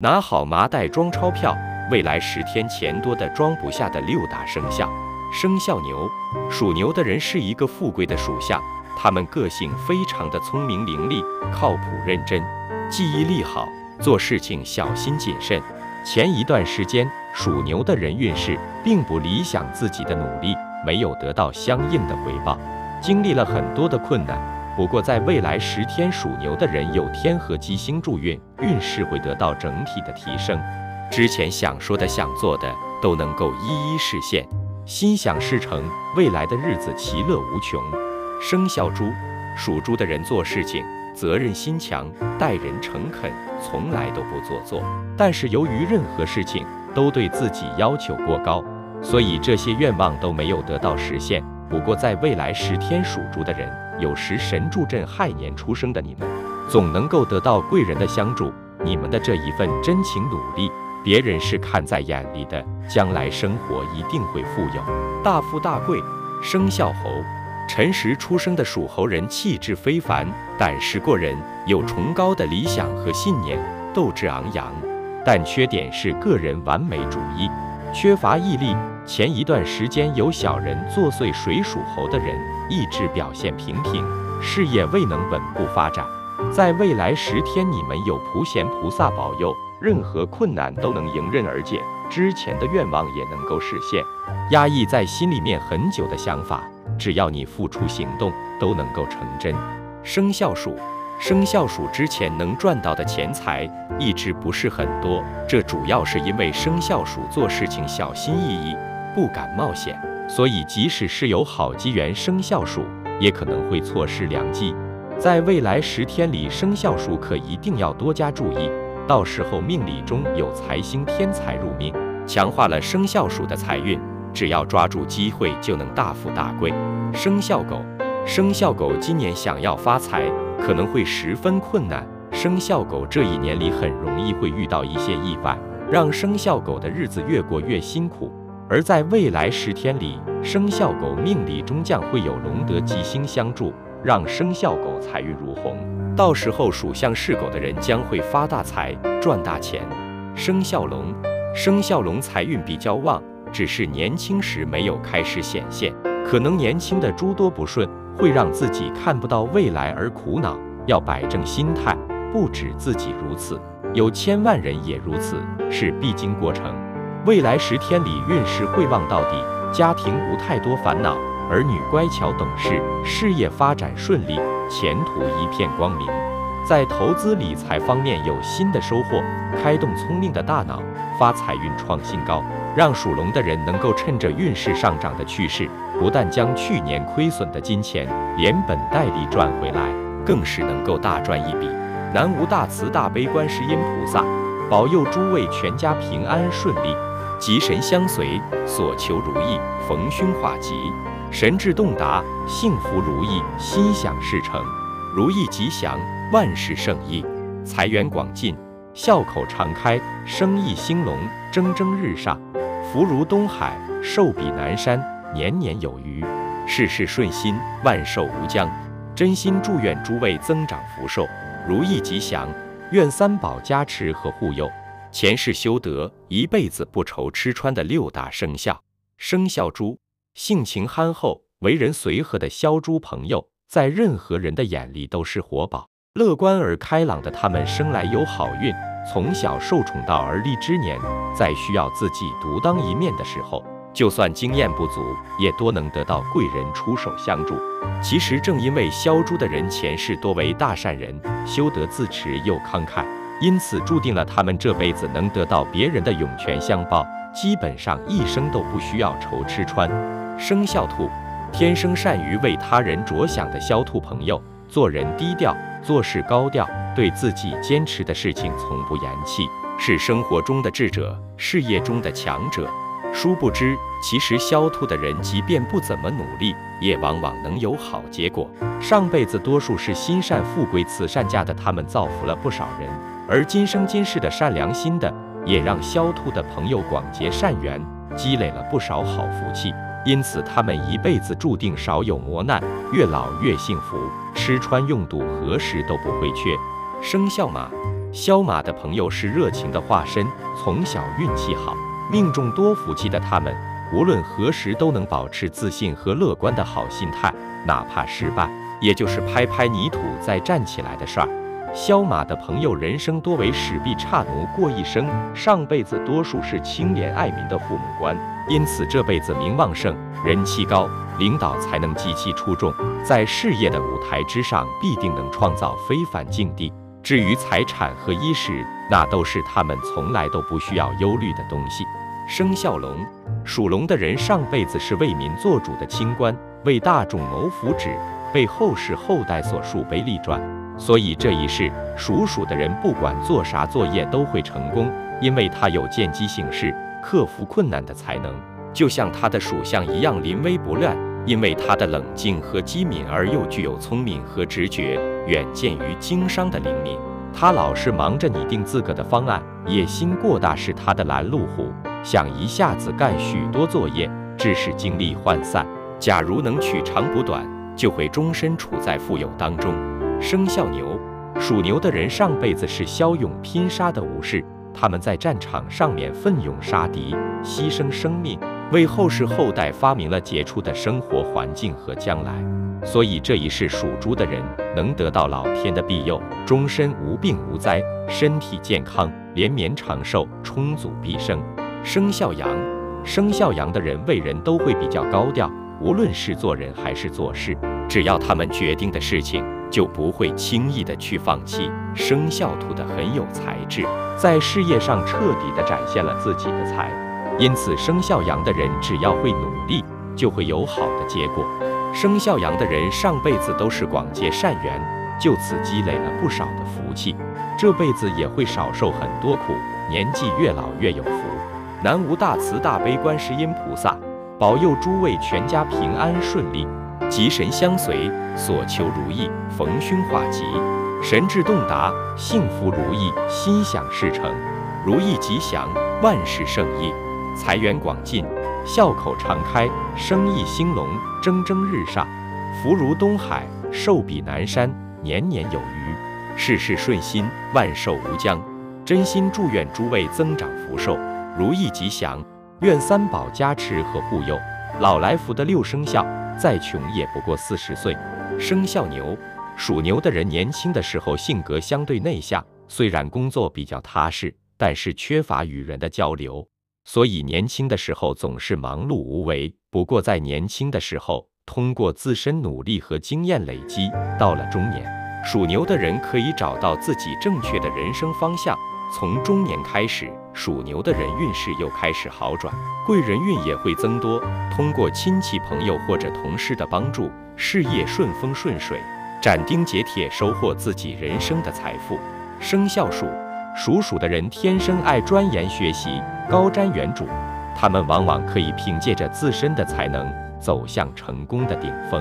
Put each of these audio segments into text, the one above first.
拿好麻袋装钞票，未来十天钱多的装不下的六大生肖。生肖牛，属牛的人是一个富贵的属相，他们个性非常的聪明伶俐、靠谱认真，记忆力好，做事情小心谨慎。前一段时间，属牛的人运势并不理想，自己的努力没有得到相应的回报，经历了很多的困难。不过，在未来十天，属牛的人有天和吉星助运，运势会得到整体的提升。之前想说的、想做的都能够一一实现，心想事成，未来的日子其乐无穷。生肖猪，属猪的人做事情责任心强，待人诚恳，从来都不做作。但是由于任何事情都对自己要求过高，所以这些愿望都没有得到实现。不过，在未来十天，属猪的人。有时神助阵亥年出生的你们，总能够得到贵人的相助。你们的这一份真情努力，别人是看在眼里的，将来生活一定会富有，大富大贵。生肖猴，辰时出生的属猴人气质非凡，胆识过人，有崇高的理想和信念，斗志昂扬。但缺点是个人完美主义，缺乏毅力。前一段时间有小人作祟，水属猴的人意志表现平平，事业未能稳步发展。在未来十天，你们有普贤菩萨保佑，任何困难都能迎刃而解，之前的愿望也能够实现。压抑在心里面很久的想法，只要你付出行动，都能够成真。生肖鼠，生肖鼠之前能赚到的钱财一直不是很多，这主要是因为生肖鼠做事情小心翼翼。不敢冒险，所以即使是有好机缘，生肖鼠也可能会错失良机。在未来十天里，生肖鼠可一定要多加注意，到时候命理中有财星天财入命，强化了生肖鼠的财运。只要抓住机会，就能大富大贵。生肖狗，生肖狗今年想要发财，可能会十分困难。生肖狗这一年里很容易会遇到一些意外，让生肖狗的日子越过越辛苦。而在未来十天里，生肖狗命里中将会有龙德吉星相助，让生肖狗财运如虹。到时候属相是狗的人将会发大财、赚大钱。生肖龙，生肖龙财运比较旺，只是年轻时没有开始显现，可能年轻的诸多不顺会让自己看不到未来而苦恼。要摆正心态，不止自己如此，有千万人也如此，是必经过程。未来十天里运势会旺到底，家庭无太多烦恼，儿女乖巧懂事，事业发展顺利，前途一片光明。在投资理财方面有新的收获，开动聪明的大脑，发财运创新高，让属龙的人能够趁着运势上涨的趋势，不但将去年亏损的金钱连本带利赚回来，更是能够大赚一笔。南无大慈大悲观世音菩萨，保佑诸位全家平安顺利。吉神相随，所求如意，逢凶化吉，神志洞达，幸福如意，心想事成，如意吉祥，万事胜意，财源广进，笑口常开，生意兴隆，蒸蒸日上，福如东海，寿比南山，年年有余，事事顺心，万寿无疆。真心祝愿诸位增长福寿，如意吉祥，愿三宝加持和护佑。前世修德，一辈子不愁吃穿的六大生肖。生肖猪，性情憨厚、为人随和的肖猪朋友，在任何人的眼里都是活宝。乐观而开朗的他们，生来有好运，从小受宠到而立之年，在需要自己独当一面的时候，就算经验不足，也多能得到贵人出手相助。其实正因为肖猪的人前世多为大善人，修德自持又慷慨。因此，注定了他们这辈子能得到别人的涌泉相报，基本上一生都不需要愁吃穿。生肖兔，天生善于为他人着想的肖兔朋友，做人低调，做事高调，对自己坚持的事情从不言弃，是生活中的智者，事业中的强者。殊不知，其实肖兔的人即便不怎么努力，也往往能有好结果。上辈子多数是心善富贵慈善家的他们，造福了不少人。而今生今世的善良心的，也让肖兔的朋友广结善缘，积累了不少好福气。因此，他们一辈子注定少有磨难，越老越幸福，吃穿用度何时都不会缺。生肖马，肖马的朋友是热情的化身，从小运气好，命中多福气的他们，无论何时都能保持自信和乐观的好心态，哪怕失败，也就是拍拍泥土再站起来的事儿。肖马的朋友人生多为使婢差奴过一生，上辈子多数是清廉爱民的父母官，因此这辈子名旺盛，人气高，领导才能极其出众，在事业的舞台之上必定能创造非凡境地。至于财产和衣食，那都是他们从来都不需要忧虑的东西。生肖龙，属龙的人上辈子是为民做主的清官，为大众谋福祉，被后世后代所树碑立传。所以这一世属鼠的人不管做啥作业都会成功，因为他有见机行事、克服困难的才能，就像他的属相一样临危不乱。因为他的冷静和机敏，而又具有聪明和直觉、远见于经商的灵敏。他老是忙着拟定自个的方案，野心过大是他的拦路虎，想一下子干许多作业，致使精力涣散。假如能取长补短，就会终身处在富有当中。生肖牛，属牛的人上辈子是骁勇拼杀的武士，他们在战场上面奋勇杀敌，牺牲生命，为后世后代发明了杰出的生活环境和将来。所以这一世属猪的人能得到老天的庇佑，终身无病无灾，身体健康，连绵长寿，充足毕生。生肖羊，生肖羊的人为人都会比较高调，无论是做人还是做事，只要他们决定的事情。就不会轻易的去放弃。生肖兔的很有才智，在事业上彻底的展现了自己的才，因此生肖羊的人只要会努力，就会有好的结果。生肖羊的人上辈子都是广结善缘，就此积累了不少的福气，这辈子也会少受很多苦，年纪越老越有福。南无大慈大悲观世音菩萨，保佑诸位全家平安顺利。吉神相随，所求如意，逢凶化吉，神志洞达，幸福如意，心想事成，如意吉祥，万事胜意，财源广进，笑口常开，生意兴隆，蒸蒸日上，福如东海，寿比南山，年年有余，事事顺心，万寿无疆。真心祝愿诸位增长福寿，如意吉祥，愿三宝加持和护佑。老来福的六生肖。再穷也不过四十岁。生肖牛，属牛的人年轻的时候性格相对内向，虽然工作比较踏实，但是缺乏与人的交流，所以年轻的时候总是忙碌无为。不过在年轻的时候，通过自身努力和经验累积，到了中年，属牛的人可以找到自己正确的人生方向。从中年开始，属牛的人运势又开始好转，贵人运也会增多。通过亲戚朋友或者同事的帮助，事业顺风顺水，斩钉截铁收获自己人生的财富。生肖属，属鼠的人天生爱钻研学习，高瞻远瞩，他们往往可以凭借着自身的才能走向成功的顶峰。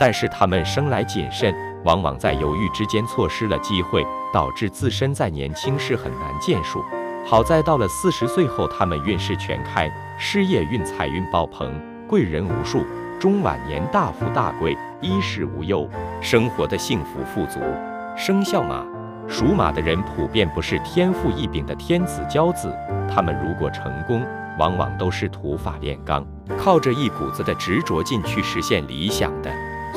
但是他们生来谨慎，往往在犹豫之间错失了机会，导致自身在年轻时很难建树。好在到了四十岁后，他们运势全开，事业运财运爆棚，贵人无数，中晚年大富大贵，衣食无忧，生活的幸福富足。生肖马，属马的人普遍不是天赋异禀的天子骄子，他们如果成功，往往都是土法炼钢，靠着一股子的执着劲去实现理想的。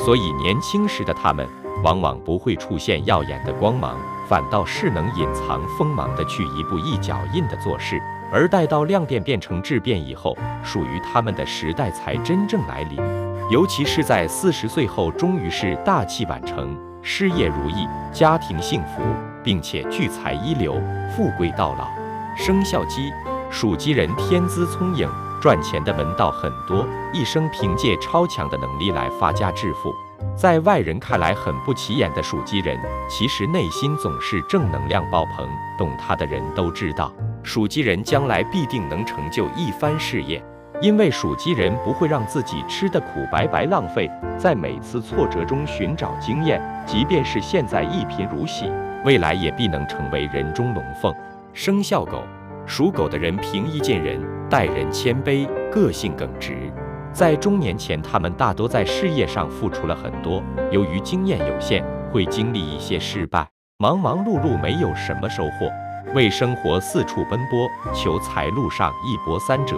所以年轻时的他们，往往不会出现耀眼的光芒，反倒是能隐藏锋芒的去一步一脚印的做事。而待到量变变成质变以后，属于他们的时代才真正来临。尤其是在四十岁后，终于是大器晚成，事业如意，家庭幸福，并且聚财一流，富贵到老。生肖鸡，属鸡人天资聪颖。赚钱的门道很多，一生凭借超强的能力来发家致富，在外人看来很不起眼的属鸡人，其实内心总是正能量爆棚。懂他的人都知道，属鸡人将来必定能成就一番事业，因为属鸡人不会让自己吃的苦白白浪费，在每次挫折中寻找经验，即便是现在一贫如洗，未来也必能成为人中龙凤。生肖狗。属狗的人平易近人，待人谦卑，个性耿直。在中年前，他们大多在事业上付出了很多，由于经验有限，会经历一些失败。忙忙碌碌没有什么收获，为生活四处奔波，求财路上一波三折。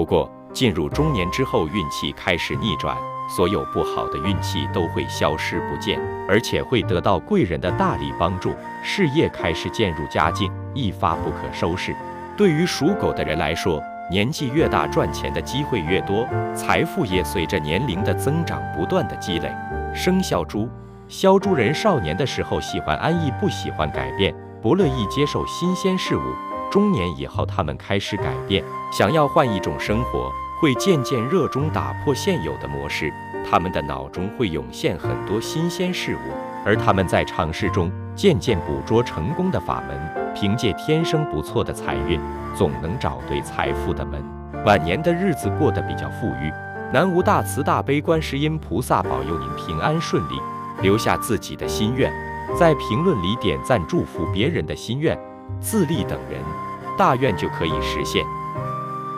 不过进入中年之后，运气开始逆转，所有不好的运气都会消失不见，而且会得到贵人的大力帮助，事业开始渐入佳境，一发不可收拾。对于属狗的人来说，年纪越大，赚钱的机会越多，财富也随着年龄的增长不断的积累。生肖猪。肖猪人少年的时候喜欢安逸，不喜欢改变，不乐意接受新鲜事物。中年以后，他们开始改变，想要换一种生活，会渐渐热衷打破现有的模式。他们的脑中会涌现很多新鲜事物，而他们在尝试中渐渐捕捉成功的法门，凭借天生不错的财运，总能找对财富的门。晚年的日子过得比较富裕。南无大慈大悲观世音菩萨保佑您平安顺利。留下自己的心愿，在评论里点赞祝福别人的心愿，自立等人，大愿就可以实现。